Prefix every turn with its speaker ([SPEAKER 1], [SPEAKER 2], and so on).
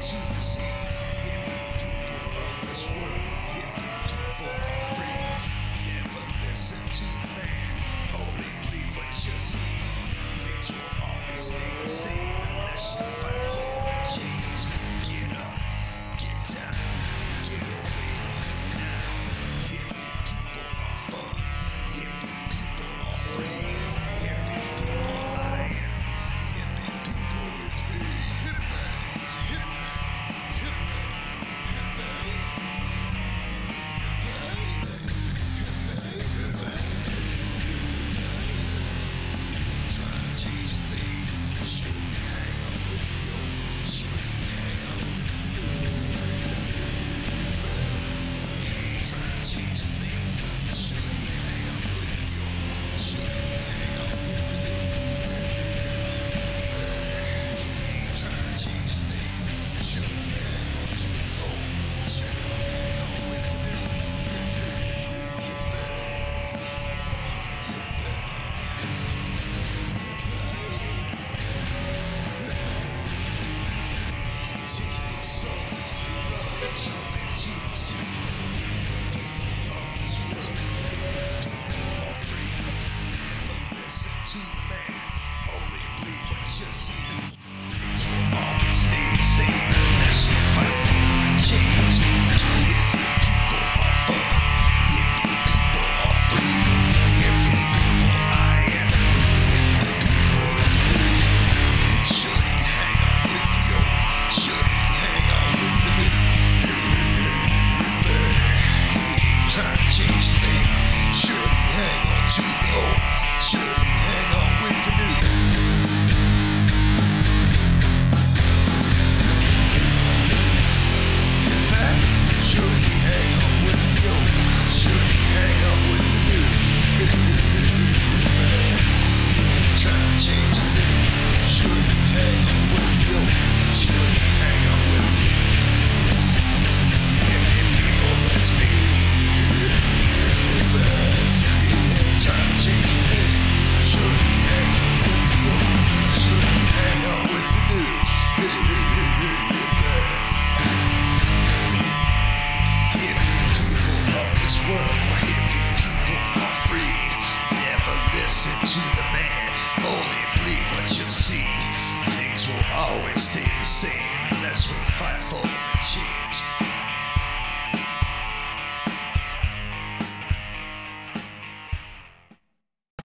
[SPEAKER 1] Jesus.